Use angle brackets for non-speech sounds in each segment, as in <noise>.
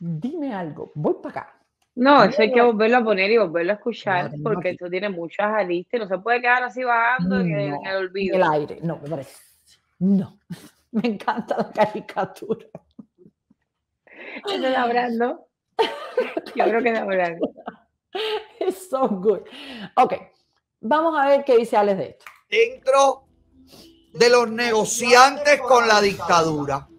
dime algo, voy para acá. No, eso hay que volverlo a poner y volverlo a escuchar porque esto tiene muchas aristas, no se puede quedar así bajando en, el, olvido. En el aire, no, me parece. No, <laughs> me encanta la caricatura. ¿Es de hablando? <laughs> Yo creo que de hablando. Es so good. Ok, vamos a ver qué dice Alex de esto. Dentro de los negociantes con la dictadura.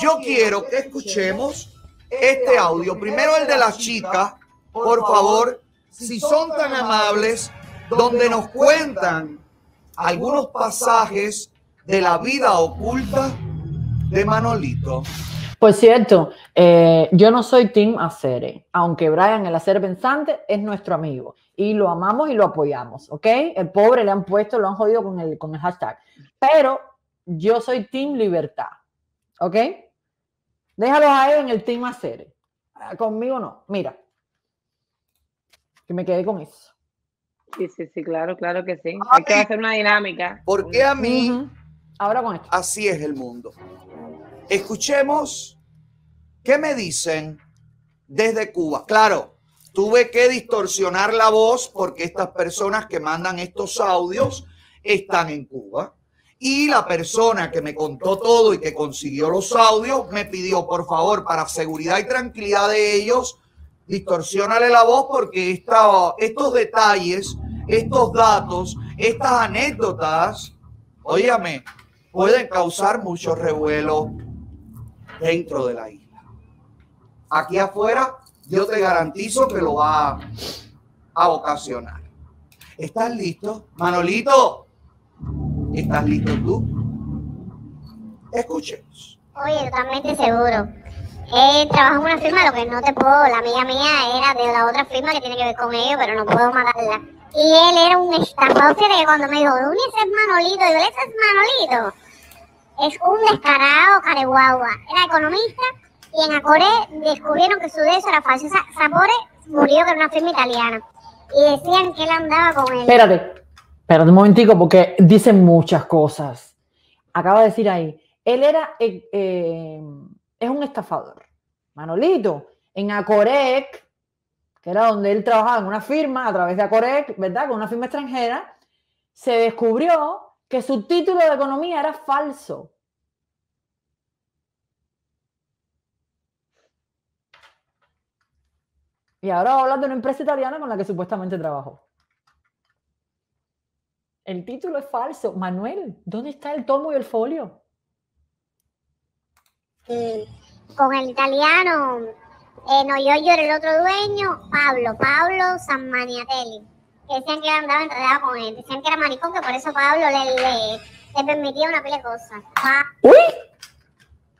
Yo quiero que escuchemos este audio. Primero el de la chica, por favor, si son tan amables, donde nos cuentan algunos pasajes de la vida oculta de Manolito. Por cierto, eh, yo no soy Team Acere, aunque Brian, el Acere pensante, es nuestro amigo y lo amamos y lo apoyamos, ¿ok? El pobre le han puesto, lo han jodido con el, con el hashtag, pero yo soy Team Libertad, ¿ok? Déjalo a él en el team hacer. Ah, conmigo no. Mira. Que me quedé con eso. Sí, sí, sí, claro, claro que sí. Hay que hacer una dinámica. Porque a mí. Ahora con esto. Así es el mundo. Escuchemos qué me dicen desde Cuba. Claro, tuve que distorsionar la voz porque estas personas que mandan estos audios están en Cuba. Y la persona que me contó todo y que consiguió los audios me pidió, por favor, para seguridad y tranquilidad de ellos, distorsionale la voz porque estos detalles, estos datos, estas anécdotas, óyame, pueden causar mucho revuelo dentro de la isla. Aquí afuera, yo te garantizo que lo va a ocasionar. ¿Estás listo? Manolito, ¿Estás listo tú? Escuchemos. Oye, totalmente seguro. He trabajado en una firma, lo que no te puedo, la amiga mía era de la otra firma que tiene que ver con ello, pero no puedo matarla. Y él era un estafador que cuando me dijo, Uni, ese es Manolito, yo, ese es Manolito. Es un descarado careguagua. Era economista y en Acore descubrieron que su de eso era falso. Sapore murió que era una firma italiana. Y decían que él andaba con él. Espérate, Espérate un momentico porque dicen muchas cosas. Acaba de decir ahí, él era, eh, eh, es un estafador. Manolito, en Acorec, que era donde él trabajaba en una firma, a través de Acorec, ¿verdad? Con una firma extranjera, se descubrió que su título de economía era falso. Y ahora va a hablar de una empresa italiana con la que supuestamente trabajó. El título es falso. Manuel, ¿dónde está el tomo y el folio? con el italiano, eh, no, yo, yo era el otro dueño, Pablo, Pablo San Maniatelli. decían que andaba enredado con él. Decían que era maricón, que por eso Pablo le, le, permitía una pila de cosas. ¡Uy!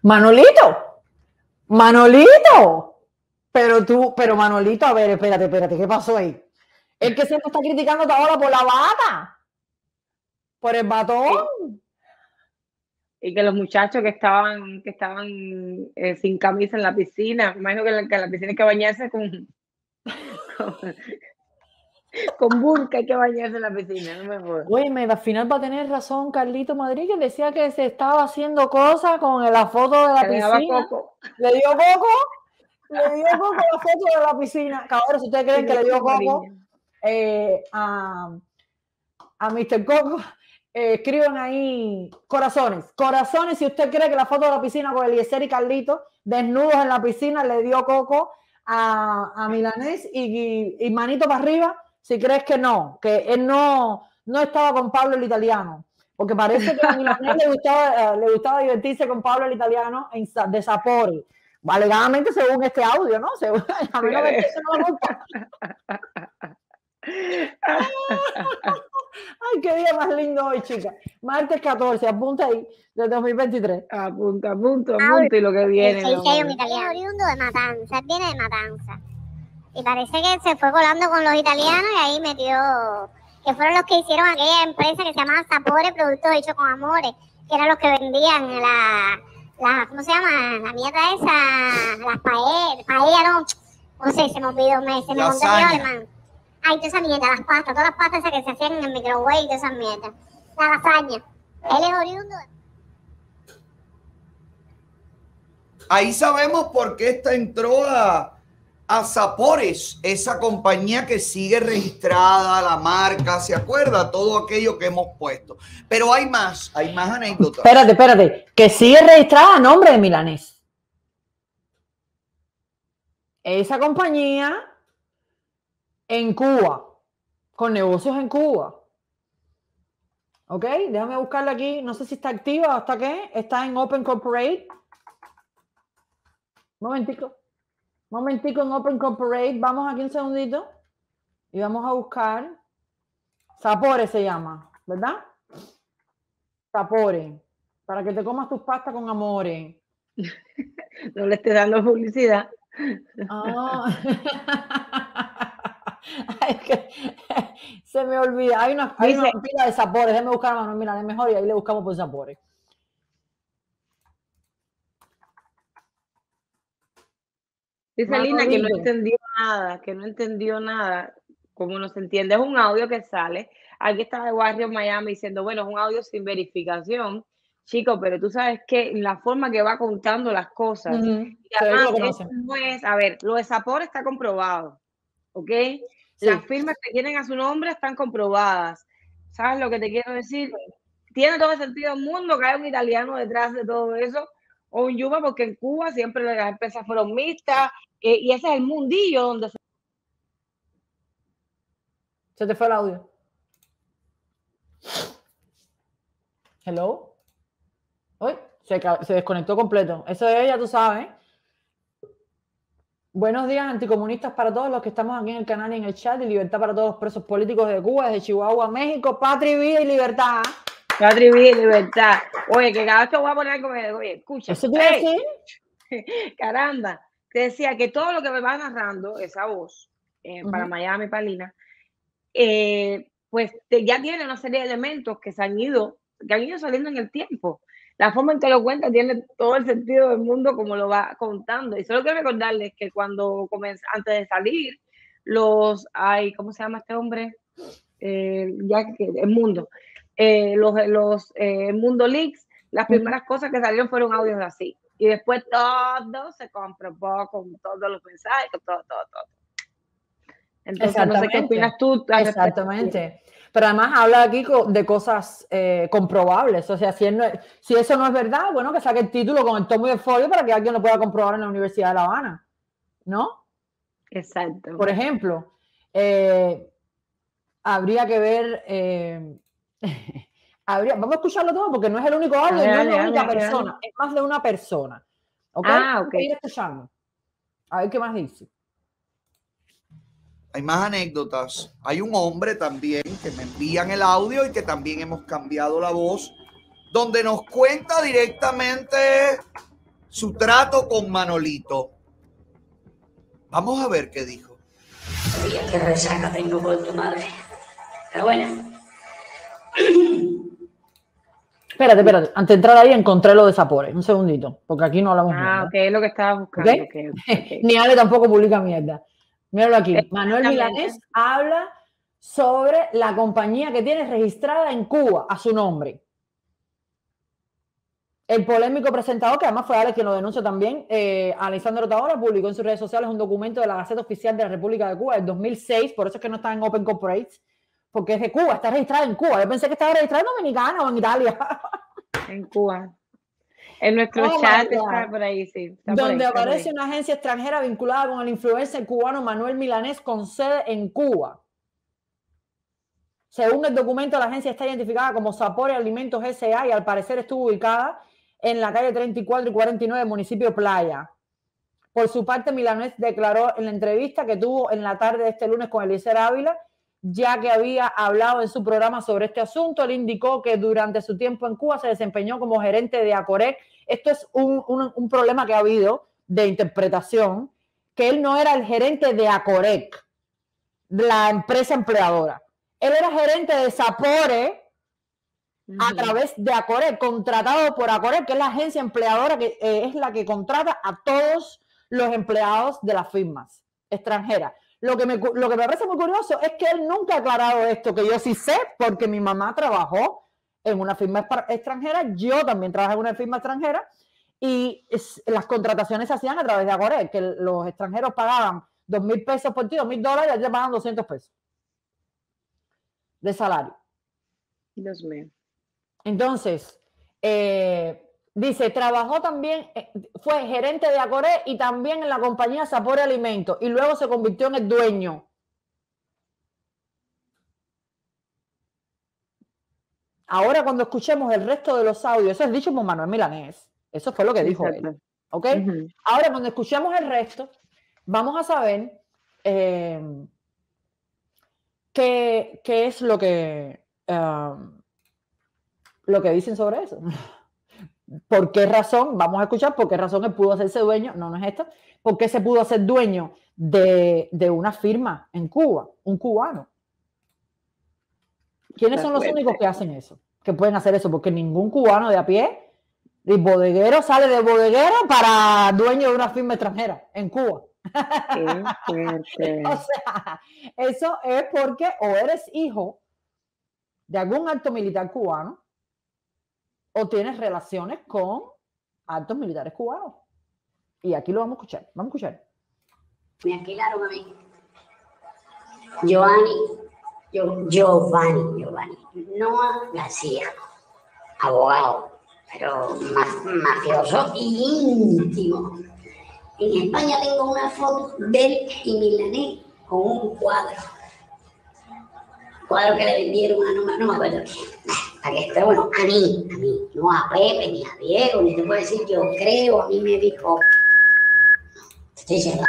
¡Manolito! ¡Manolito! Pero tú, pero Manolito, a ver, espérate, espérate, ¿qué pasó ahí? El que siempre está criticando ahora por la bata. Por el batón. Y que los muchachos que estaban, que estaban eh, sin camisa en la piscina, imagino que la, que la piscina hay que bañarse con, <laughs> con, burka, hay que bañarse en la piscina, no me puedo. Oye, al final va a tener razón Carlito Madrid, que decía que se estaba haciendo cosas con la foto de la piscina. Le, coco. le dio coco, le dio coco la foto de la piscina. Ahora, si ustedes creen que le dio coco eh, a, a Mr. Coco, eh, escriban ahí corazones. Corazones, si usted cree que la foto de la piscina con Eliezer y Carlito, desnudos en la piscina, le dio coco a, a Milanés y, manito para arriba, si crees que no, que él no, no estaba con Pablo el italiano. Porque parece que a Milanés le gustaba, eh, le gustaba divertirse con Pablo el italiano en, de Sapori. Alegadamente según este audio, ¿no? Según, <laughs> a mí no me <laughs> <laughs> Ay, qué día más lindo hoy, chica. Martes 14, apunta ahí, de 2023. Apunta, apunta, apunta y lo que viene. El sello italiano oriundo de Matanza, viene de Matanza. Y parece que se fue colando con los italianos y ahí metió, que fueron los que hicieron aquella empresa que se llamaba Sapore Productos Hechos con Amores, que eran los que vendían la, la ¿cómo se llama? La mierda esa, las paellas, paella no, no sé, se me olvidó, me, se me montó alemán. Ay, toda esa mierda, las pastas, todas las pastas esas que se hacían en el microwave y todas esas mierdas. La lasaña. Él es oriundo. ahí sabemos por qué esta entró a, a Sapores, esa compañía que sigue registrada, la marca, ¿se acuerda? Todo aquello que hemos puesto. Pero hay más, hay más anécdotas. Espérate, espérate, que sigue registrada a nombre de Milanés. Esa compañía en Cuba, con negocios en Cuba. Ok, déjame buscarla aquí. No sé si está activa hasta qué. Está en Open Corporate. Momentico. Momentico en Open Corporate. Vamos aquí un segundito. Y vamos a buscar. Sapore se llama, ¿verdad? Sapore. Para que te comas tus pastas con amores. <laughs> no le estés dando publicidad. <laughs> <laughs> <laughs> Se me olvida. Hay una, hay una pila de sabores. Déjame buscar a Mira, es mejor y ahí le buscamos por sabores. Dice Lina que no entendió nada, que no entendió nada. Como no se entiende, es un audio que sale. Aquí está de Barrio Miami diciendo, bueno, es un audio sin verificación. Chico, pero tú sabes que la forma que va contando las cosas. y además, no es, a ver, lo de Sapor está comprobado, ¿ok? Las firmas que tienen a su nombre están comprobadas. ¿Sabes lo que te quiero decir? Tiene todo el sentido del mundo que hay un italiano detrás de todo eso, o un Yuba, porque en Cuba siempre las empresas fueron mixtas, eh, y ese es el mundillo donde se... Se te fue el audio. Hello. Uy, se, se desconectó completo. Eso es ella, tú sabes. Buenos días, anticomunistas para todos los que estamos aquí en el canal y en el chat. Y libertad para todos los presos políticos de Cuba, desde Chihuahua, México. Patria, vida y libertad. Patria, vida y libertad. Oye, que cada vez que voy a poner algo, oye, escucha. ¿Eso te <laughs> Caramba. Te decía que todo lo que me va narrando esa voz eh, para Miami, Palina, eh, pues ya tiene una serie de elementos que se han ido, que han ido saliendo en el tiempo la forma en que lo cuenta tiene todo el sentido del mundo como lo va contando. Y solo quiero recordarles que cuando comenzó, antes de salir, los, ay, ¿cómo se llama este hombre? Eh, ya que el mundo, eh, los, los eh, Mundo Leaks, las primeras cosas que salieron fueron audios así. Y después todo se comprobó con todos los mensajes, todo, todo, todo. Entonces, no sé qué opinas tú. Exactamente. Pero además habla aquí de cosas eh, comprobables. O sea, si, si, eso no es verdad, bueno, que saque el título con el tomo y el folio para que alguien lo pueda comprobar en la Universidad de La Habana. ¿No? Exacto. Por ejemplo, eh, habría que ver. Eh, <laughs> habría, vamos a escucharlo todo porque no es el único audio, no es la única persona, es más de una persona. ¿Ok? Ah, ok. escuchando. A ver qué más dice hay más anécdotas. Hay un hombre también que me envían el audio y que también hemos cambiado la voz, donde nos cuenta directamente su trato con Manolito. Vamos a ver qué dijo. qué resaca tengo con tu madre. Pero bueno. Espérate, espérate. Antes de entrar ahí encontré lo de Sapores. Un segundito, porque aquí no hablamos. Ah, ok, es lo que estaba buscando. <laughs> Ni Ale tampoco publica mierda. Míralo aquí. Manuel Milanés habla sobre la compañía que tiene registrada en Cuba a su nombre. El polémico presentador, que además fue Alex quien lo denunció también, eh, Alexandro Taora, publicó en sus redes sociales un documento de la Gaceta Oficial de la República de Cuba del 2006, por eso es que no está en Open Corporates, porque es de Cuba, está registrada en Cuba. Yo pensé que estaba registrada en Dominicana o en Italia. En Cuba. En nuestro oh chat está por ahí, sí. donde aparece una agencia extranjera vinculada con el influencer cubano Manuel Milanés con sede en Cuba. Según el documento, la agencia está identificada como Sapore Alimentos S.A. y al parecer estuvo ubicada en la calle 34 y 49 municipio Playa. Por su parte, Milanés declaró en la entrevista que tuvo en la tarde de este lunes con Eliezer Ávila, ya que había hablado en su programa sobre este asunto, él indicó que durante su tiempo en Cuba se desempeñó como gerente de Acorec esto es un, problema que ha habido de interpretación, que él no era el gerente de Acorec, la empresa empleadora. Él era gerente de Sapore a través de Acorec, contratado por Acorec, que es la agencia empleadora que eh, es la que contrata a todos los empleados de las firmas extranjeras. Lo que, me, lo que me parece muy curioso es que él nunca ha aclarado esto, que yo sí sé, porque mi mamá trabajó en una firma extranjera, yo también trabajé en una firma extranjera y las contrataciones se hacían a través de Agore, que los extranjeros pagaban dos mil pesos por ti, dos mil dólares, y te pagan 200 pesos de salario. Dios mío. Entonces, eh, dice, trabajó también, eh, fue gerente de Acoré y también en la compañía Sapore Alimentos y luego se convirtió en el dueño. Ahora cuando escuchemos el resto de los audios, eso es dicho por Manuel Milanés, eso fue lo que dijo él. ¿Ok? Ahora cuando escuchemos el resto, vamos a saber eh, qué, es lo que, um, lo que dicen sobre eso. <laughs> ¿Por qué razón? Vamos a escuchar por qué razón él pudo hacerse dueño, no, no es esta, por qué se pudo hacer dueño de, una firma en Cuba, un cubano. ¿Quiénes son los únicos que hacen eso? Que pueden hacer eso, porque ningún cubano de a pie, de bodeguero, sale de bodeguero para dueño de una firma extranjera en Cuba. <laughs> o sea, eso es porque o eres hijo de algún alto militar cubano o tienes relaciones con altos militares cubanos. Y aquí lo vamos a escuchar. Vamos a escuchar. Me alquilaron a mí. Giovanni, yo, Giovanni, Giovanni, Noah García, abogado, pero mafioso íntimo. En España tengo una foto de él y Milanés con un cuadro. Cuadro que le vendieron a no, no me acuerdo quién. Para bueno, a mí, a mí, no a Pepe, ni a Diego, ni te puedo decir yo creo, a mí me dijo, estoy diciendo,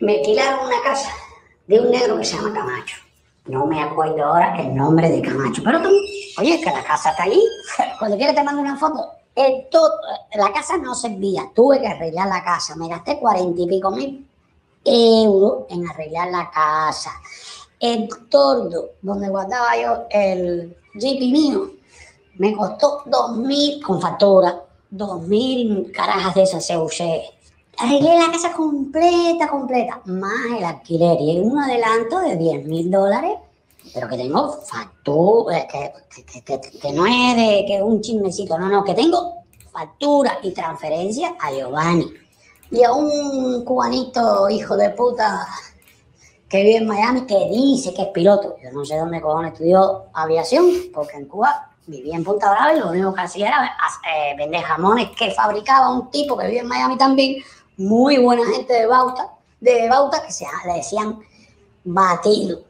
me alquilaron una casa de un negro que se llama Camacho. No me acuerdo ahora el nombre de Camacho, pero tú, oye, que la casa está ahí, <laughs> cuando quieras te mando una foto. La casa no servía, tuve que arreglar la casa, me gasté cuarenta y pico mil euros en arreglar la casa el tordo donde guardaba yo el jeep mío me costó dos mil con factura, dos mil carajas de esas CUC. Arreglé la casa completa, completa, más el alquiler y un adelanto de 10 mil dólares, pero que tengo factura, eh, que, no es de que un chismecito, no, no, que tengo factura y transferencia a Giovanni y a un cubanito hijo de puta que vive en Miami, que dice que es piloto. Yo no sé dónde cojones estudió aviación, porque en Cuba vivía en Punta Brava y lo único que hacía era eh, vender jamones que fabricaba un tipo que vive en Miami también, muy buena gente de Bauta, de Bauta, que se, le decían batido.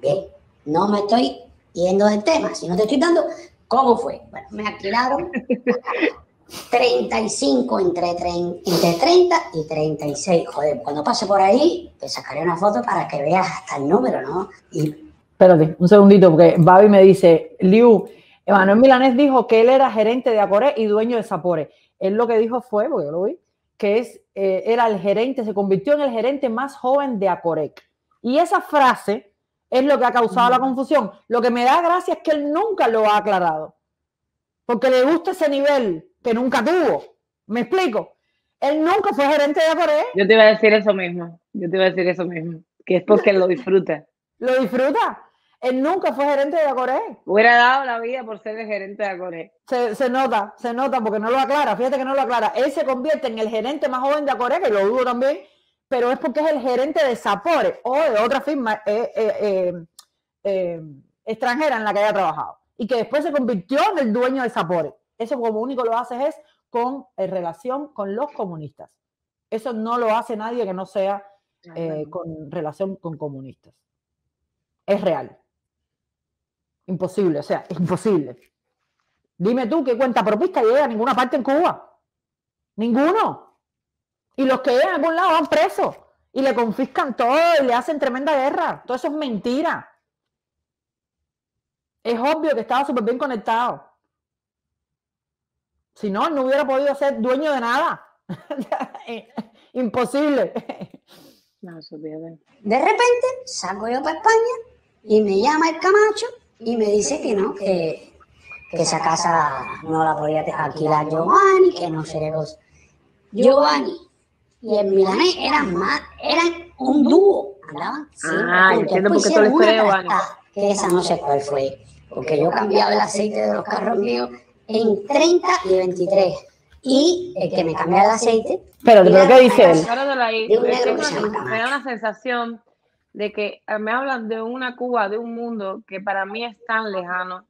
Bien, no me estoy yendo del tema, sino te estoy dando cómo fue. Bueno, me alquilaron <laughs> 35 entre, entre 30 y 36. Joder, cuando pase por ahí, te sacaré una foto para que veas hasta el número, ¿no? Y... Espérate, un segundito, porque Babi me dice, Liu, Emanuel Milanés dijo que él era gerente de Acore y dueño de Sapore. Él lo que dijo fue, porque yo lo vi, que es, eh, era el gerente, se convirtió en el gerente más joven de Acorec. Y esa frase es lo que ha causado la confusión. Lo que me da gracia es que él nunca lo ha aclarado, porque le gusta ese nivel que nunca tuvo. ¿Me explico? Él nunca fue gerente de Acoré. Yo te iba a decir eso mismo. Yo te iba a decir eso mismo. Que es porque lo disfruta. <laughs> lo disfruta. Él nunca fue gerente de Acoré. Hubiera dado la vida por ser el gerente de Acoré. Se, se, nota, se nota porque no lo aclara. Fíjate que no lo aclara. Él se convierte en el gerente más joven de Acoré, que lo dudo también, pero es porque es el gerente de Sapore o de otra firma eh, eh, eh, extranjera en la que haya trabajado. Y que después se convirtió en el dueño de Sapore. Eso como único lo haces es con relación con los comunistas. Eso no lo hace nadie que no sea con relación con comunistas. Es real. Imposible, o sea, imposible. Dime tú qué cuenta propista llega a ninguna parte en Cuba. Ninguno. Y los que llegan a algún lado van presos y le confiscan todo y le hacen tremenda guerra. Todo eso es mentira. Es obvio que estaba súper bien conectado. Si no, no hubiera podido ser dueño de nada. <laughs> Imposible. de repente salgo yo para España y me llama el Camacho y me dice que no, que, que esa casa no la podía alquilar Giovanni, que no sé los Giovanni y el Milanés eran más, eran un dúo, andaban Ah, entiendo por qué tú le Giovanni. Que esa no sé cuál fue, porque yo cambiaba el aceite de los carros míos en 30 y 23. y el que me cambia el aceite. Pero, ¿pero qué dice él? Me da una sensación de que eh, me hablan de una Cuba, de un mundo que para mí es tan lejano.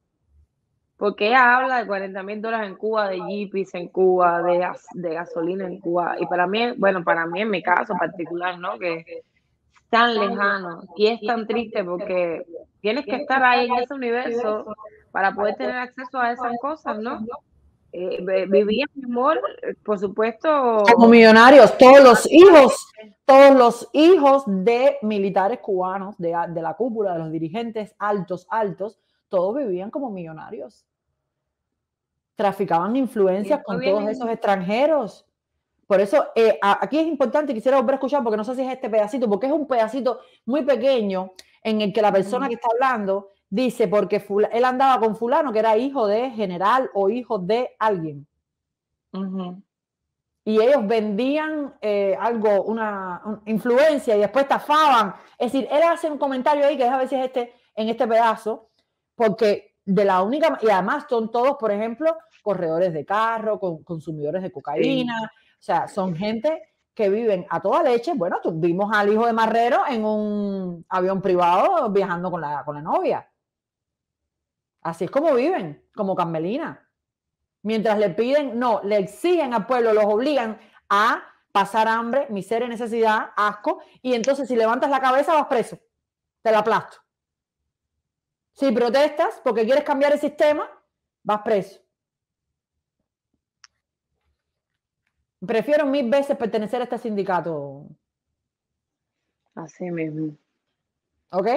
Porque ella habla de 40 mil dólares en Cuba, de jeepies en Cuba, de, de gasolina en Cuba. Y para mí, bueno, para mí en mi caso particular, ¿no? Que es tan lejano y es tan triste porque tienes que estar ahí en ese universo para poder tener acceso a esas cosas, ¿no? Eh, vivían amor, por supuesto. Como millonarios, todos los hijos, todos los hijos de militares cubanos, de, de la cúpula, de los dirigentes altos, altos, todos vivían como millonarios. Traficaban influencias con todos esos extranjeros. Por eso eh, aquí es importante, quisiera volver a escuchar, porque no sé si es este pedacito, porque es un pedacito muy pequeño en el que la persona que está hablando Dice, porque él andaba con fulano que era hijo de general o hijo de alguien. Y ellos vendían eh, algo, una, influencia y después estafaban. Es decir, él hace un comentario ahí que a veces este, en este pedazo, porque de la única, y además son todos, por ejemplo, corredores de carro, con, consumidores de cocaína, o sea, son gente que viven a toda leche. Bueno, vimos al hijo de Marrero en un avión privado viajando con la, con la novia. Así es como viven, como Carmelina. Mientras le piden, no, le exigen al pueblo, los obligan a pasar hambre, miseria, necesidad, asco, y entonces si levantas la cabeza vas preso, te la aplasto. Si protestas porque quieres cambiar el sistema, vas preso. Prefiero mil veces pertenecer a este sindicato. Así mismo. ¿Ok?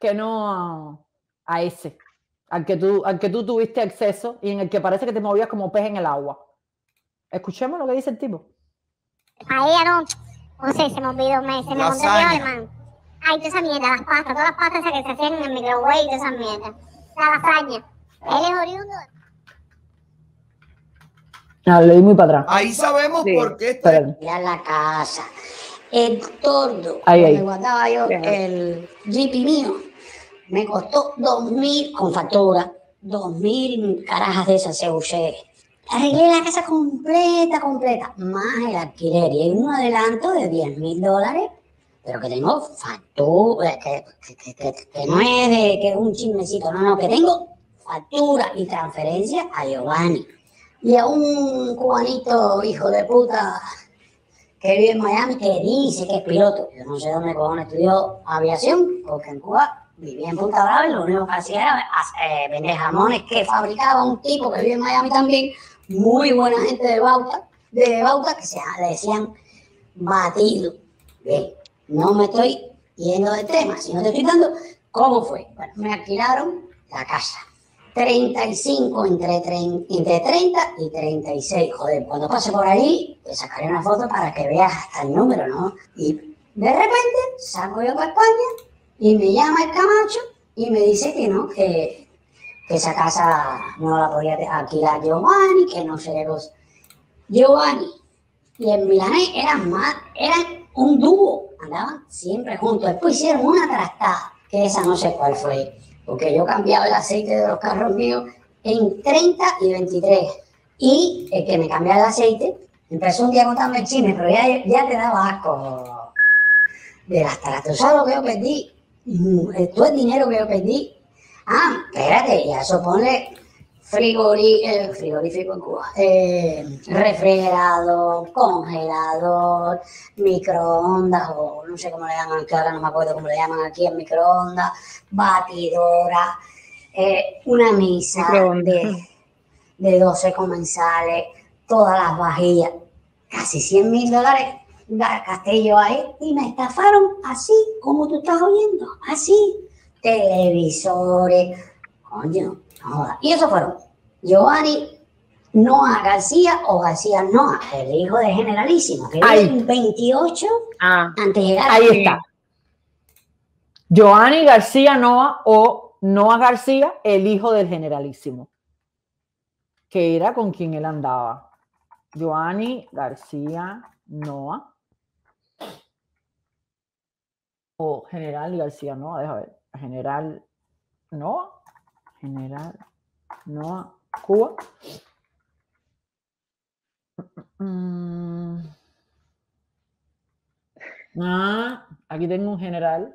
Que no a ese al que, tú, al que tú tuviste acceso y en el que parece que te movías como pez en el agua. Escuchemos lo que dice el tipo. A ella no, no sé, se me olvidó, me, se me contó el alemán. Ay, toda esa mierda, las pastas, todas las pastas que se hacen en el microwave, toda esa mierda. La lasaña. Él es oriundo. Ah, le di muy para atrás. Ahí sabemos por qué está. Ya la casa. El tordo. Ahí, ahí. Me guardaba yo el mío me costó dos mil con factura, dos mil carajas de esas CUC. Arreglé la casa completa, completa, más el alquiler y un adelanto de 10 mil dólares, pero que tengo factura, que, no es de que un chismecito, no, no, que tengo factura y transferencia a Giovanni y a un cubanito hijo de puta que vive en Miami que dice que es piloto. Yo no sé dónde cojones estudió aviación, porque en Cuba vivía en Punta Brava y lo único que hacía era eh, vender jamones que fabricaba un tipo que vive en Miami también, muy buena gente de Bauta, de Bauta que se le decían batido. Bien, no me estoy yendo de tema, sino te estoy dando cómo fue. Bueno, me alquilaron la casa. 35 entre, entre 30 y 36. Joder, cuando pase por ahí, te sacaré una foto para que veas hasta el número, ¿no? Y de repente saco yo para España y me llama el Camacho y me dice que no, que, esa casa no la podía alquilar Giovanni, que no se le los... Giovanni y el Milanés eran más, eran un dúo, andaban siempre juntos. Después hicieron una trastada, que esa no sé cuál fue, porque yo cambiaba el aceite de los carros míos en 30 y 23. Y el que me cambiaba el aceite empezó un día a el chisme, pero ya, ya te daba asco de las tratas. ¿Sabes lo que yo perdí? Todo el dinero que yo pedí. Ah, espérate, ya eso pone el frigorífico en Cuba, eh, refrigerador, congelador, microondas, o no sé cómo le llaman, que ahora no me acuerdo cómo le llaman aquí en microondas, batidora, eh, una misa de, de 12 comensales, todas las vajillas, casi 100 mil dólares Castillo ahí y me estafaron así como tú estás oyendo, así. Televisores, coño, no Y eso fueron Giovanni Noah García o García Noah, el hijo de Generalísimo, que es el 28 ah, antes de llegar. Ahí está. Giovanni García Noah o Noah García, el hijo del Generalísimo, que era con quien él andaba. Giovanni García Noah o General García no deja ver. General no General no Cuba. Mm. Ah, aquí tengo un general.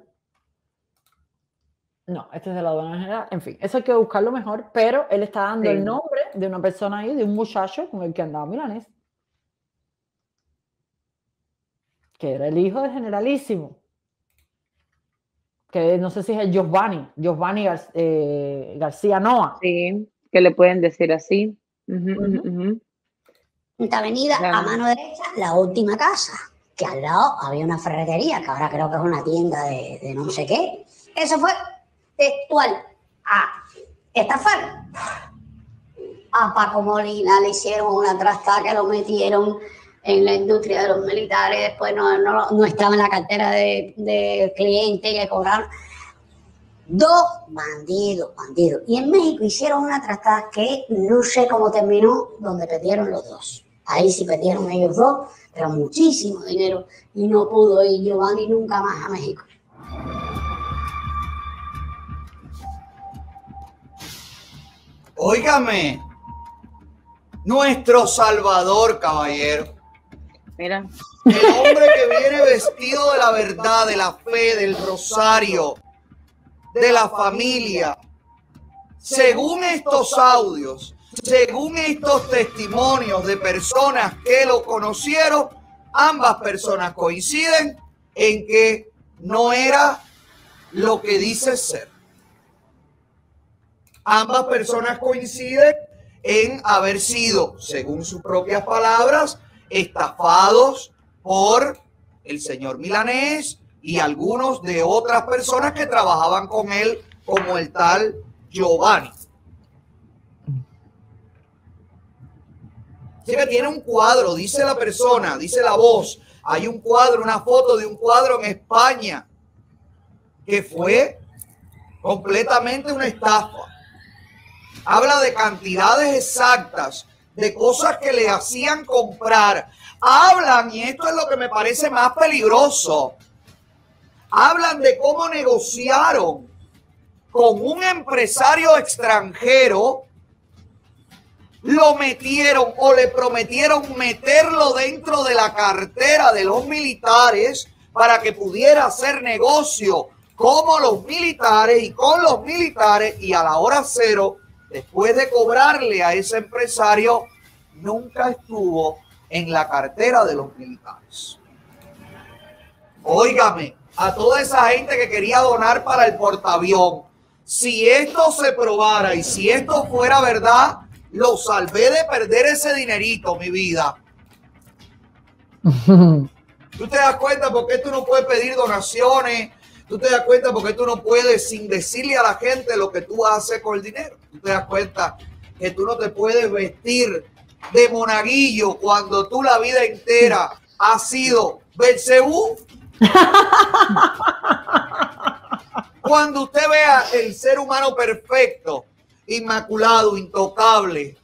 No, este es de la aduana general. En fin, eso hay que buscarlo mejor, pero él está dando el nombre de una persona ahí, de un muchacho con el que andaba Milanés. Que era el hijo del generalísimo. Que no sé si es el Giovanni, Giovanni eh, García Noa. Sí, que le pueden decir así. Esta avenida, a mano derecha, la última casa, que al lado había una ferretería, que ahora creo que es una tienda de, de no sé qué. Eso fue textual a estafar. A Paco Molina le hicieron una trastada que lo metieron en la industria de los militares, después no, no, no estaba en la cartera de, de cliente y le cobraron. Dos bandidos, bandidos. Y en México hicieron una trastada que no sé cómo terminó, donde perdieron los dos. Ahí sí perdieron ellos dos, pero muchísimo dinero. Y no pudo ir Giovanni nunca más a México. Óigame, nuestro Salvador, caballero. Mira. El hombre que viene vestido de la verdad, de la fe, del rosario, de la familia. Según estos audios, según estos testimonios de personas que lo conocieron, ambas personas coinciden en que no era lo que dice ser. Ambas personas coinciden en haber sido, según sus propias palabras, estafados por el señor milanés y algunos de otras personas que trabajaban con él, como el tal Giovanni. tiene un cuadro, dice la persona, dice la voz. Hay un cuadro, una foto de un cuadro en España que fue completamente una estafa habla de cantidades exactas, de cosas que le hacían comprar. Hablan, y esto es lo que me parece más peligroso, hablan de cómo negociaron con un empresario extranjero, lo metieron o le prometieron meterlo dentro de la cartera de los militares para que pudiera hacer negocio como los militares y con los militares y a la hora cero después de cobrarle a ese empresario, nunca estuvo en la cartera de los militares. Óigame, a toda esa gente que quería donar para el portaavión, si esto se probara y si esto fuera verdad, lo salvé de perder ese dinerito, mi vida. <laughs> ¿Tú te das cuenta por qué tú no puedes pedir donaciones? ¿Tú te das cuenta por qué tú no puedes sin decirle a la gente lo que tú haces con el dinero? tú te das cuenta que tú no te puedes vestir de monaguillo cuando tú la vida entera has sido Belcebú. <laughs> Cuando usted vea el ser humano perfecto, inmaculado, intocable,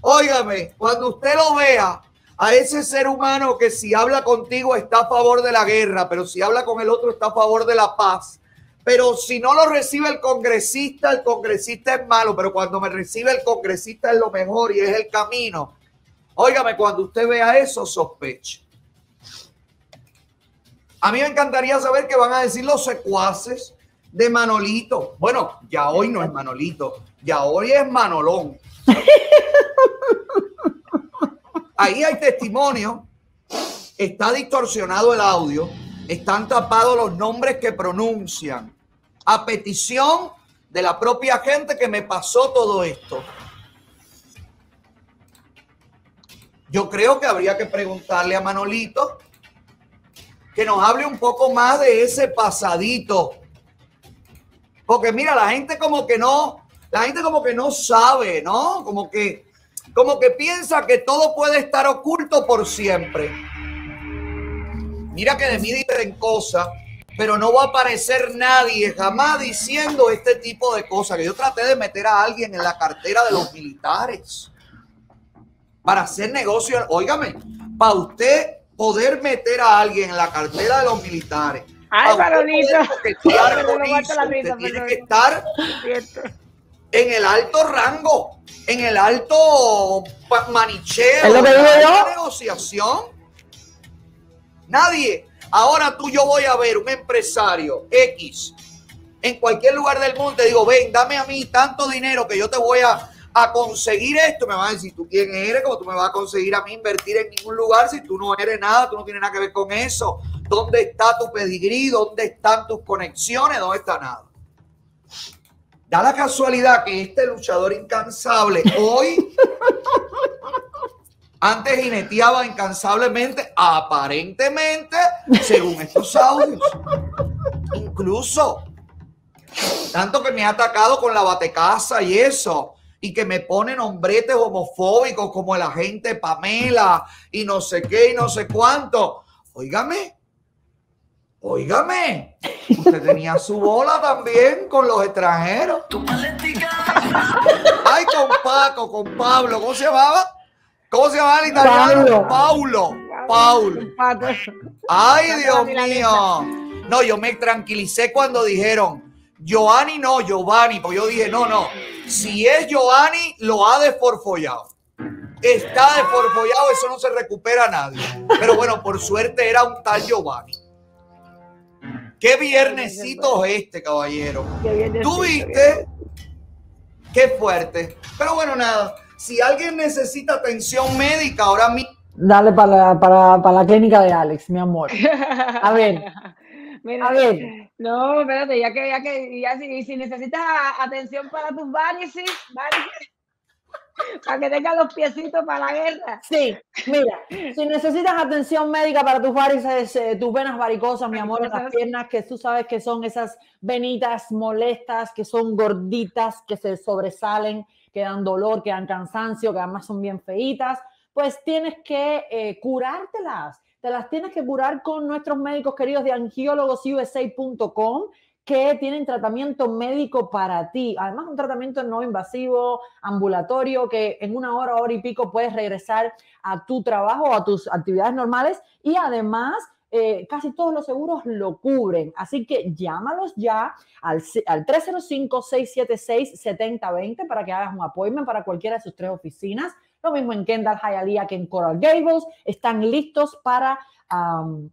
óigame, cuando usted lo vea a ese ser humano que si habla contigo está a favor de la guerra, pero si habla con el otro está a favor de la paz, pero si no lo recibe el congresista, el congresista es malo, pero cuando me recibe el congresista es lo mejor y es el camino. Óigame, cuando usted vea eso, sospeche. A mí me encantaría saber qué van a decir los secuaces de Manolito. Bueno, ya hoy no es Manolito, ya hoy es Manolón. <laughs> Ahí hay testimonio, está distorsionado el audio están tapados los nombres que pronuncian a petición de la propia gente que me pasó todo esto. Yo creo que habría que preguntarle a Manolito que nos hable un poco más de ese pasadito. Porque mira, la gente como que no, la gente como que no sabe, ¿no? Como que, como que piensa que todo puede estar oculto por siempre. Mira que de mí dicen cosas, pero no va a aparecer nadie jamás diciendo este tipo de cosas. Que yo traté de meter a alguien en la cartera de los militares para hacer negocio. Óigame, para usted poder meter a alguien en la cartera de los militares. Ay, varonito. <laughs> tiene que estar en el alto rango, en el alto manicheo, ¿Es lo que digo yo? negociación. Nadie. Ahora tú yo voy a ver un empresario X en cualquier lugar del mundo, te digo, ven, dame a mí tanto dinero que yo te voy a, a conseguir esto. Me van a decir, ¿tú quién eres? ¿Cómo tú me vas a conseguir a mí invertir en ningún lugar si tú no eres nada? Tú no tienes nada que ver con eso. ¿Dónde está tu pedigrí? ¿Dónde están tus conexiones? ¿Dónde está nada? Da la casualidad que este luchador incansable hoy, antes jineteaba incansablemente, aparentemente, según estos audios. Incluso, tanto que me ha atacado con la batecasa y eso, y que me pone nombretes homofóbicos como el agente Pamela y no sé qué y no sé cuánto. Óigame, Óigame, usted tenía su bola también con los extranjeros. Ay, con Paco, con Pablo, ¿cómo se llamaba? ¿Cómo se llamaba el italiano? Paulo. Paulo. Ay, Dios mío. No, yo me tranquilicé cuando dijeron Giovanni no, Giovanni, pues yo dije, no, no. Si es Giovanni, lo ha desforfollado. Está desforfollado, eso no se recupera a nadie. Pero bueno, por suerte era un tal Giovanni. Qué viernesito es este, caballero. ¿Tú viste? Qué fuerte. Pero bueno, nada. Si alguien necesita atención médica ahora mismo. Dale para la, para, para la clínica de Alex, mi amor. A ver. <laughs> a ver. No, espérate, ya que, ya que, ya si, si necesitas atención para tus varices, varices para que tenga los piecitos para la guerra. Sí, mira, si necesitas atención médica para tus varices, eh, tus venas varicosas, mi amor, en las piernas, que tú sabes que son esas venitas molestas, que son gorditas, que se sobresalen, que dan dolor, que dan cansancio, que además son bien feitas, pues tienes que eh, curártelas. Te las tienes que curar con nuestros médicos queridos de angiólogosusa.com que tienen tratamiento médico para ti. Además, un tratamiento no invasivo, ambulatorio, que en una hora, hora y pico puedes regresar a tu trabajo a tus actividades normales y además eh, casi todos los seguros lo cubren. Así que llámalos ya al, al 305-676-7020 para que hagas un appointment para cualquiera de sus tres oficinas. Lo mismo en Kendall, Hialeah que en Coral Gables. Están listos para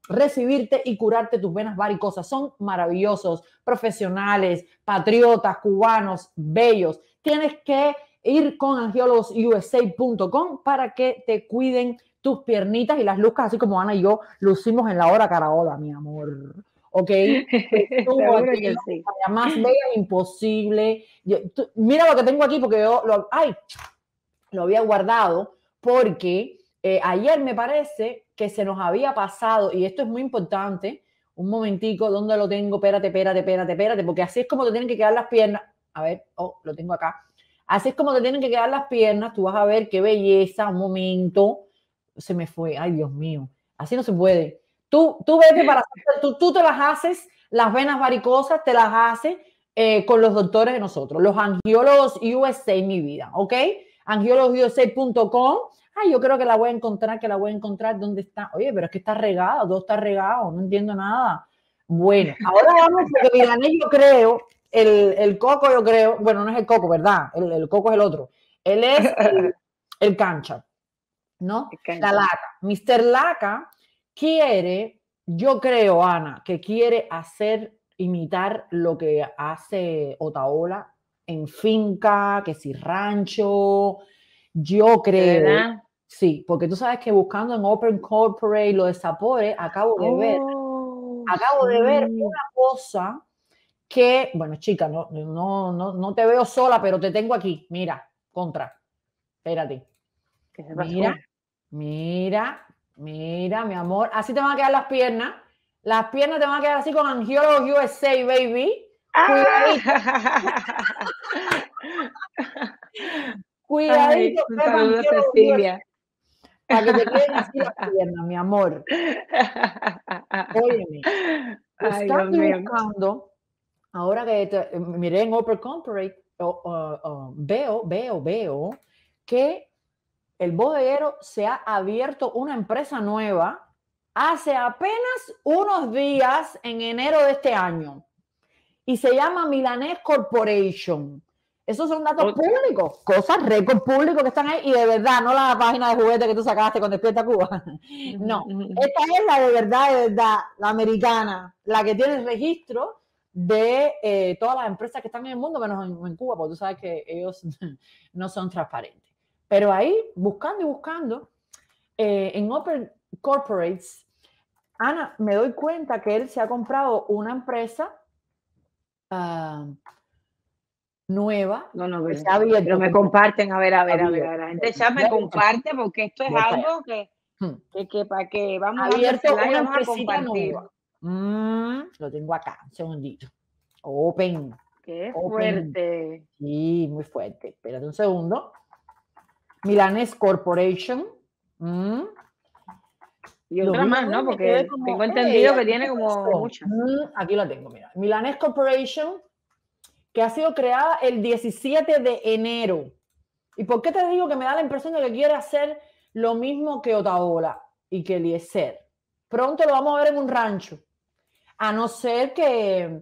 recibirte y curarte tus venas varicosas. Son maravillosos, profesionales, patriotas, cubanos, bellos. Tienes que ir con angiologosusa.com para que te cuiden tus piernitas y las luzcas, así como Ana y yo lucimos en la hora caraola, mi amor. ¿ok? <laughs> Más bella imposible. mira lo que tengo aquí porque yo lo, ay, lo había guardado porque eh, ayer me parece que se nos había pasado, y esto es muy importante, un momentico, ¿dónde lo tengo? Espérate, espérate, espérate, espérate, porque así es como te tienen que quedar las piernas. A ver, oh, lo tengo acá. Así es como te tienen que quedar las piernas, tú vas a ver qué belleza, un momento, se me fue, ay Dios mío, así no se puede. Tú, tú vete para, tú, tú te las haces, las venas varicosas te las haces eh, con los doctores de nosotros, los angiólogos USA, mi vida, ¿ok? angiólogosusa.com Ay, yo creo que la voy a encontrar, que la voy a encontrar. ¿Dónde está? Oye, pero es que está regado, todo está regado, no entiendo nada. Bueno, <laughs> ahora vamos, porque Milanés yo creo, el, el, coco yo creo, bueno, no es el coco, ¿verdad? El, el coco es el otro. Él es el, <laughs> cancha, ¿no? La laca. Mr. Laca quiere, yo creo, Ana, que quiere hacer, imitar lo que hace Otaola en finca, que si rancho, yo creo. Sí, porque tú sabes que buscando en Open Corporate lo de Sapore, acabo de ver, oh, acabo de ver una cosa que, bueno, chica, no, no, no, no te veo sola, pero te tengo aquí. Mira, contra. Espérate. Mira, mira, mira, mi amor. Así te van a quedar las piernas. Las piernas te van a quedar así con Angiologos USA, baby. Ah. <laughs> Cuidadito. Cuidadito. Cecilia. <laughs> Para que te queden así las piernas, mi amor. Óyeme. <laughs> Estás buscando, ahora que te, miré en Upper Corporate, veo, veo, veo que el bodeguero se ha abierto una empresa nueva hace apenas unos días en enero de este año y se llama Milanés Corporation. Esos son datos públicos, cosas récord públicos que están ahí y de verdad, no la página de juguete que tú sacaste con Despierta Cuba. <laughs> No, esta es la de verdad, de verdad, la americana, la que tiene el registro de eh, todas las empresas que están en el mundo, menos en, Cuba, porque tú sabes que ellos <laughs> no son transparentes. Pero ahí, buscando y buscando, eh, en Open Corporates, Ana, me doy cuenta que él se ha comprado una empresa ah, nueva. No, no, pero, me comparten, a ver, a ver, a ver, a la gente ya me comparte porque esto es algo que, hmm. que, que, para que vamos a ver vamos a compartir. Mm, lo tengo acá, un segundito. Open. Qué fuerte. Sí, muy fuerte. Espérate un segundo. Milanes Corporation. Mm. Y otra más, ¿no? Porque tengo entendido que tiene como muchas. Mm, aquí lo tengo, mira. Milanes Corporation que ha sido creada el 17 de enero. ¿Y por qué te digo que me da la impresión de que quiere hacer lo mismo que Otaola y que Eliezer? Pronto lo vamos a ver en un rancho, a no ser que,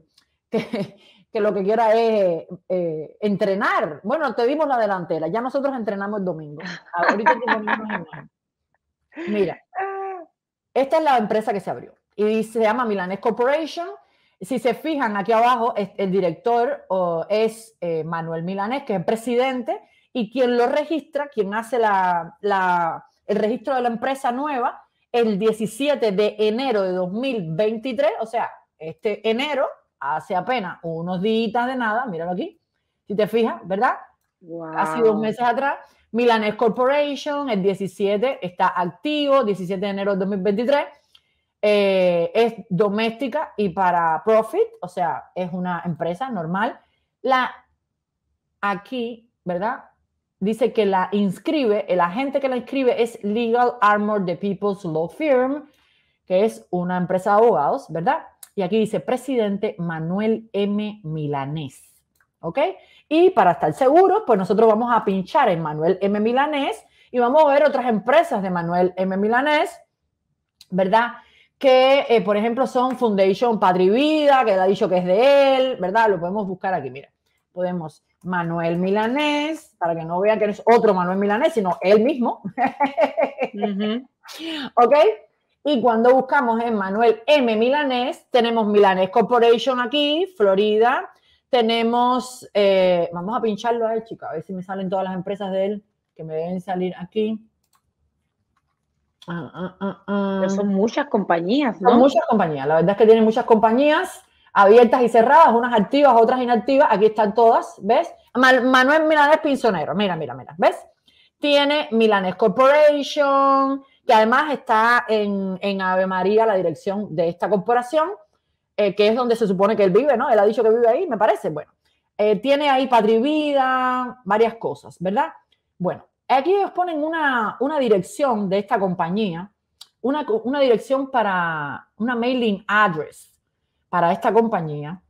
que, lo que quiera es eh, entrenar. Bueno, te dimos la delantera, ya nosotros entrenamos el domingo. Ahorita Mira, esta es la empresa que se abrió y se llama Milanes Corporation si se fijan aquí abajo, el director es eh, Manuel Milanés, que es presidente, y quien lo registra, quien hace el registro de la empresa nueva, el 17 de enero de 2023, o sea, este enero, hace apenas unos días de nada, míralo aquí, si te fijas, ¿verdad? Hace dos meses atrás, Milanés Corporation, el 17 está activo, 17 de enero de 2023 eh, es doméstica y para profit, o sea, es una empresa normal. La aquí, ¿verdad? Dice que la inscribe, el agente que la inscribe es Legal Armor The People's Law Firm, que es una empresa de abogados, ¿verdad? Y aquí dice presidente Manuel M. Milanés. ¿Ok? Y para estar seguros, pues nosotros vamos a pinchar en Manuel M. Milanés y vamos a ver otras empresas de Manuel M. Milanés, ¿verdad? Que, eh, por ejemplo, son Foundation Patri Vida, que él ha dicho que es de él, ¿verdad? Lo podemos buscar aquí, mira. Podemos Manuel Milanés, para que no vean que no es otro Manuel Milanés, sino él mismo. <laughs> ¿Ok? Y cuando buscamos en Manuel M. Milanés, tenemos Milanés Corporation aquí, Florida. Tenemos, eh, vamos a pincharlo a él, chicos, a ver si me salen todas las empresas de él, que me deben salir aquí. Ah, ah, ah, son muchas compañías, ¿no? Son muchas compañías. La verdad es que tienen muchas compañías abiertas y cerradas, unas activas, otras inactivas. Aquí están todas, ¿ves? Manuel Milanes Pinzonero, mira, mira, mira, ¿ves? Tiene Milanes Corporation, que además está en, en Ave María, la dirección de esta corporación, eh, que es donde se supone que él vive, ¿no? Él ha dicho que vive ahí, me parece. Bueno, eh, tiene ahí Patri Vida, varias cosas, ¿verdad? Bueno, Aquí ellos ponen una, dirección de esta compañía, una, una, dirección para una mailing address para esta compañía.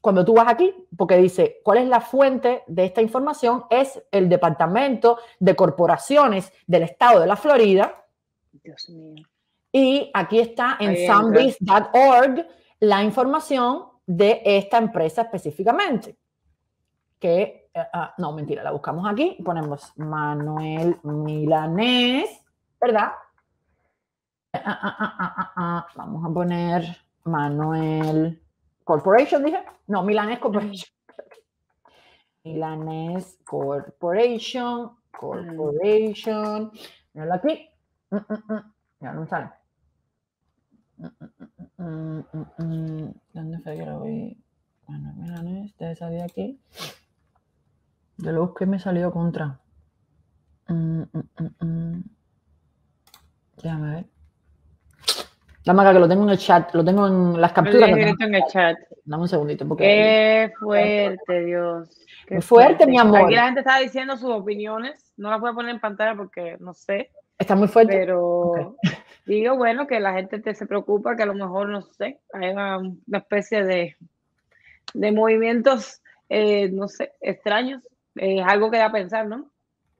Cuando tú vas aquí, porque dice, ¿cuál es la fuente de esta información? Es el Departamento de Corporaciones del Estado de la Florida. Dios mío. Y aquí está en sunbiz.org la información de esta empresa específicamente, que ah, no, mentira, la buscamos aquí, ponemos Manuel Milanés, ¿verdad? Ah, ah, vamos a poner Manuel Corporation, dije. No, Milanés Corporation. <laughs> Milanés Corporation, Corporation. Míralo aquí. Mm, mm, mm. Ya no sale. ¿Dónde fue que lo vi? Bueno, Milanés, aquí. De los que me salió contra. Mm, mm, mm, Déjame ver. Dame que lo tengo en el chat, lo tengo en las capturas. en el chat. Dame un segundito. Porque Qué fuerte, Dios. Qué fuerte, mi amor. Aquí la gente está diciendo sus opiniones. No las voy a poner en pantalla porque no sé. Está muy fuerte. Pero <laughs> digo, bueno, que la gente te, se preocupa, que a lo mejor, no sé, hay una, especie de, de movimientos, eh, no sé, extraños es algo que da a pensar, ¿no?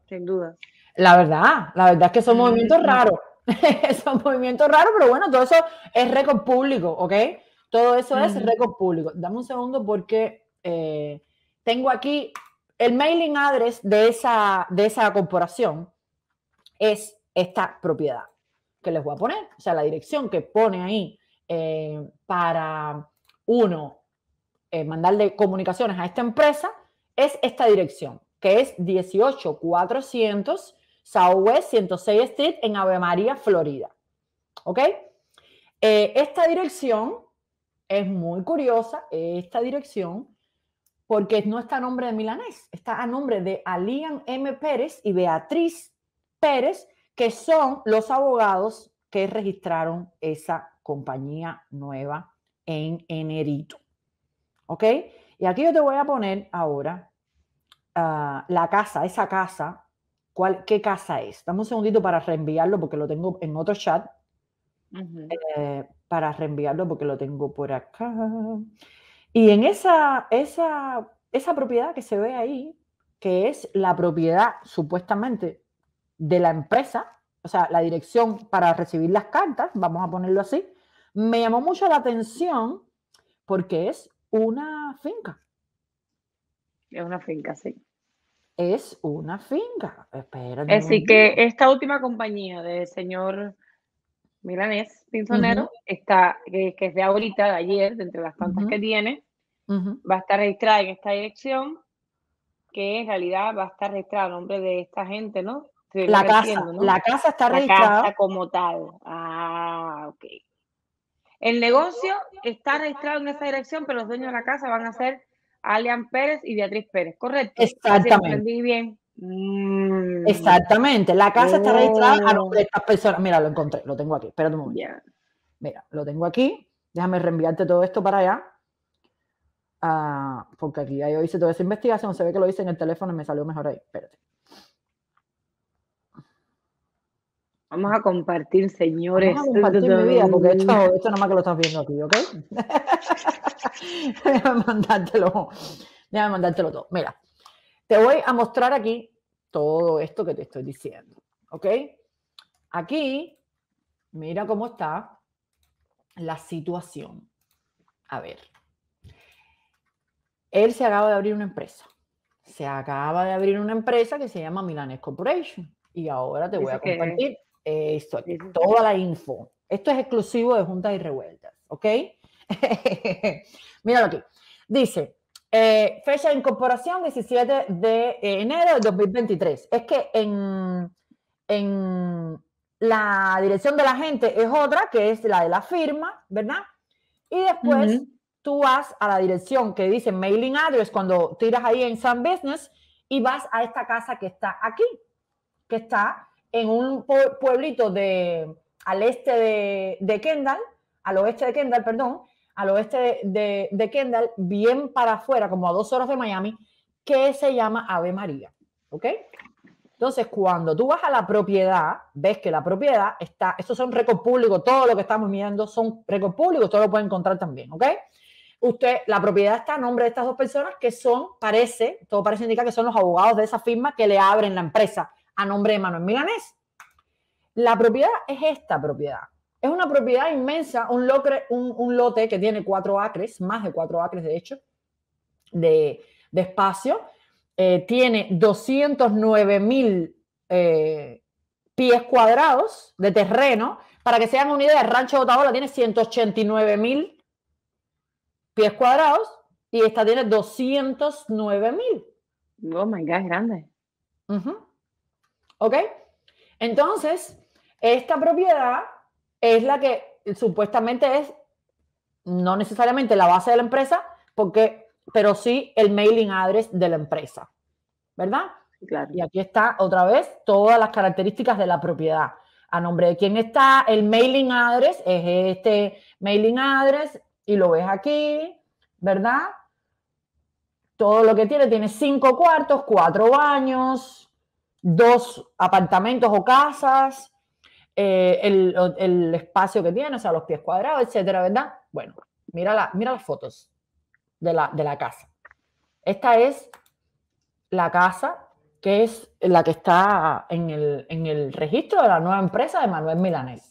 Sin duda. La verdad, la verdad es que son movimientos raros. <laughs> son movimientos raros, pero bueno, todo eso es récord público, ¿ok? Todo eso es récord público. Dame un segundo porque eh, tengo aquí el mailing address de esa, de esa corporación es esta propiedad que les voy a poner, o sea, la dirección que pone ahí eh, para uno eh, mandarle comunicaciones a esta empresa es esta dirección, que es 18400 Southwest 106 Street en Ave María, Florida. ¿Ok? Eh, esta dirección es muy curiosa, esta dirección, porque no está a nombre de Milanés, está a nombre de Alian M. Pérez y Beatriz Pérez, que son los abogados que registraron esa compañía nueva en Enerito. ¿Ok? Y aquí yo te voy a poner ahora ah, la casa, esa casa. ¿cuál, ¿Qué casa es? Dame un segundito para reenviarlo porque lo tengo en otro chat. Eh, para reenviarlo porque lo tengo por acá. Y en esa, esa, esa propiedad que se ve ahí, que es la propiedad supuestamente de la empresa, o sea, la dirección para recibir las cartas, vamos a ponerlo así, me llamó mucho la atención porque es una finca. Es una finca, sí. Es una finca. Espera. Es decir, que esta última compañía del señor Milanés Pinzonero está, que, es de ahorita, de ayer, de entre las tantas que tiene, va a estar registrada en esta dirección, que en realidad va a estar registrada a nombre de esta gente, ¿no? La casa, la casa está registrada. La casa como tal. Ah, ok. El negocio está registrado en esa dirección, pero los dueños de la casa van a ser Alian Pérez y Beatriz Pérez, ¿correcto? Exactamente. bien. Mm. Exactamente. La casa está registrada a nombre de estas personas. Mira, lo encontré, lo tengo aquí. Espérate un momento. Mira, lo tengo aquí. Déjame reenviarte todo esto para allá. Ah, porque aquí ya yo hice toda esa investigación. Se ve que lo hice en el teléfono y me salió mejor ahí. Espérate. Vamos a compartir, señores. Vamos a compartir mi vida, porque esto, esto más que lo estás viendo aquí, ¿ok? <laughs> déjame mandártelo, déjame mandártelo todo. Mira, te voy a mostrar aquí todo esto que te estoy diciendo, ¿ok? Aquí, mira cómo está la situación. A ver, él se acaba de abrir una empresa. Se acaba de abrir una empresa que se llama Milanes Corporation. Y ahora te voy a compartir esto aquí, toda la info. Esto es exclusivo de Juntas y Revueltas, ¿ok? <laughs> Míralo aquí. Dice, eh, fecha de incorporación 17 de enero de 2023. Es que en, en la dirección de la gente es otra, que es la de la firma, ¿verdad? Y después tú vas a la dirección que dice mailing address cuando tiras ahí en Sun Business y vas a esta casa que está aquí, que está en un pueblito de, al este de, Kendall, al oeste de Kendall, perdón, al oeste de, Kendall, bien para afuera, como a dos horas de Miami, que se llama Ave María. ¿Ok? Entonces, cuando tú vas a la propiedad, ves que la propiedad está, estos son récords públicos, todo lo que estamos viendo son récords públicos, todo lo pueden encontrar también, ¿ok? Usted, la propiedad está a nombre de estas dos personas que son, parece, todo parece indicar que son los abogados de esa firma que le abren la empresa a nombre de Manuel Milanés. La propiedad es esta propiedad. Es una propiedad inmensa, un, un, lote que tiene cuatro acres, más de cuatro acres de hecho, de, espacio. Eh, tiene 209 mil eh, pies cuadrados de terreno. Para que se hagan una idea, el rancho de Otaola tiene 189 mil pies cuadrados y esta tiene 209 mil. Oh my God, grande. ¿Ok? Entonces, esta propiedad es la que supuestamente es no necesariamente la base de la empresa, porque, pero sí el mailing address de la empresa, ¿verdad? Claro. Y aquí está otra vez todas las características de la propiedad. A nombre de quién está el mailing address, es este mailing address y lo ves aquí, ¿verdad? Todo lo que tiene, tiene cinco cuartos, cuatro baños, dos apartamentos o casas, eh, el, espacio que tiene, o sea, los pies cuadrados, etcétera, ¿verdad? Bueno, mira, la, mira las fotos de la, de la casa. Esta es la casa que es la que está en el, en el registro de la nueva empresa de Manuel Milanés.